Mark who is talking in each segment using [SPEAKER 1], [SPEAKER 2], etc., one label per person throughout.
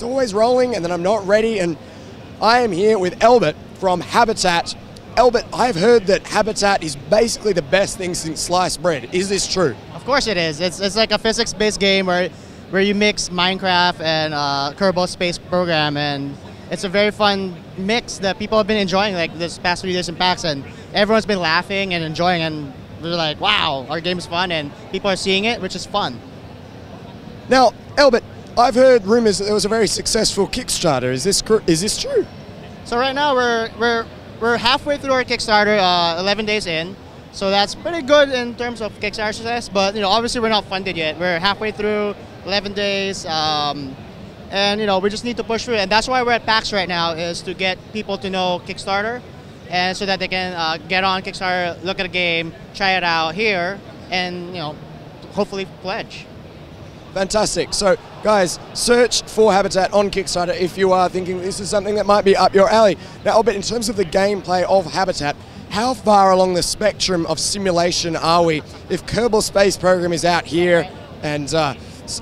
[SPEAKER 1] It's always rolling, and then I'm not ready. And I am here with Elbert from Habitat. Elbert, I've heard that Habitat is basically the best thing since sliced bread. Is this true?
[SPEAKER 2] Of course it is. It's, it's like a physics-based game where where you mix Minecraft and uh, Kerbal Space Program, and it's a very fun mix that people have been enjoying like this past few days in PAX, and everyone's been laughing and enjoying, and we're like, wow, our game is fun, and people are seeing it, which is fun.
[SPEAKER 1] Now, Elbert, I've heard rumors that there was a very successful Kickstarter. Is this is this true?
[SPEAKER 2] So right now we're we're we're halfway through our Kickstarter, uh, 11 days in. So that's pretty good in terms of Kickstarter success. But you know, obviously we're not funded yet. We're halfway through 11 days, um, and you know we just need to push through. And that's why we're at PAX right now is to get people to know Kickstarter, and so that they can uh, get on Kickstarter, look at the game, try it out here, and you know, hopefully pledge.
[SPEAKER 1] Fantastic. So, guys, search for Habitat on Kickstarter if you are thinking this is something that might be up your alley. Now, Albert, in terms of the gameplay of Habitat, how far along the spectrum of simulation are we? If Kerbal Space Program is out here and uh,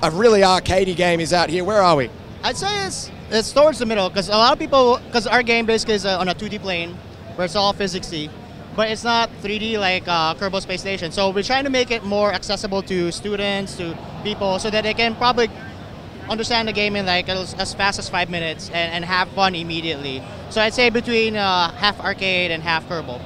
[SPEAKER 1] a really arcadey game is out here, where are we?
[SPEAKER 2] I'd say it's it's towards the middle because a lot of people because our game basically is uh, on a 2D plane where it's all physicsy, but it's not 3D like uh, Kerbal Space Station. So we're trying to make it more accessible to students, to people, so that they can probably understand the game in like as, as fast as five minutes and, and have fun immediately. So I'd say between uh, half arcade and half Kerbal.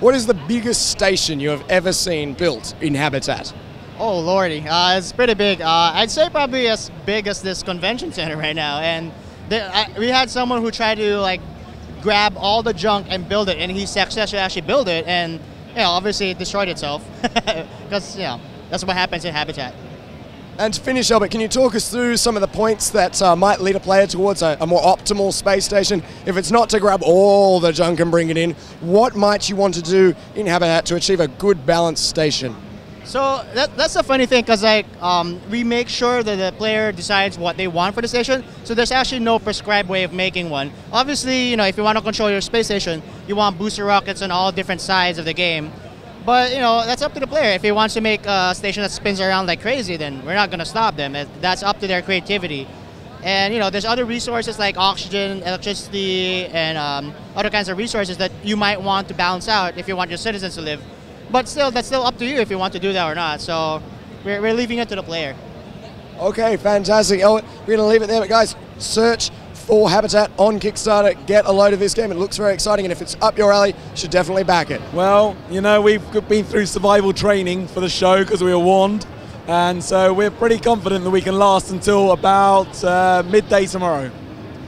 [SPEAKER 1] What is the biggest station you have ever seen built in Habitat?
[SPEAKER 2] Oh lordy, uh, it's pretty big. Uh, I'd say probably as big as this convention center right now. And the, I, we had someone who tried to like grab all the junk and build it, and he successfully actually built it, and you know obviously it destroyed itself because you know that's what happens in Habitat.
[SPEAKER 1] And to finish, Albert, can you talk us through some of the points that uh, might lead a player towards a, a, more optimal space station? If it's not to grab all the junk and bring it in, what might you want to do in Habitat to achieve a good balanced station?
[SPEAKER 2] So that, that's a funny thing because like um, we make sure that the player decides what they want for the station. So there's actually no prescribed way of making one. Obviously, you know, if you want to control your space station, you want booster rockets on all different sides of the game. But you know that's up to the player. If he wants to make a station that spins around like crazy, then we're not going to stop them. That's up to their creativity. And you know, there's other resources like oxygen, electricity, and um, other kinds of resources that you might want to balance out if you want your citizens to live. But still, that's still up to you if you want to do that or not. So we're, we're leaving it to the player.
[SPEAKER 1] Okay, fantastic. Oh we're going to leave it there, but guys, search for Habitat on Kickstarter. Get a load of this game. It looks very exciting, and if it's up your alley, you should definitely back it.
[SPEAKER 3] Well, you know, we've been through survival training for the show because we were warned, and so we're pretty confident that we can last until about uh, midday tomorrow.